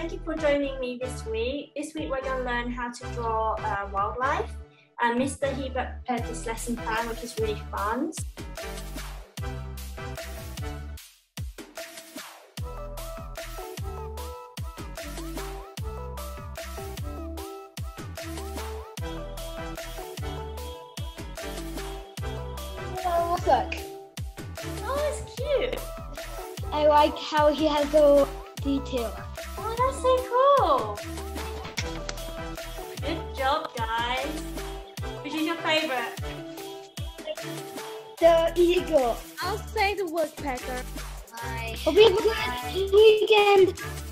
thank you for joining me this week. This week we're going to learn how to draw uh, wildlife. And Mr. Hebert prepared this lesson plan, which is really fun. Look, Oh, it's cute. I like how he has the detail. Oh, that's so cool. Good job, guys. Which is your favorite? The eagle. I'll say the woodpecker. Hope you have a good weekend.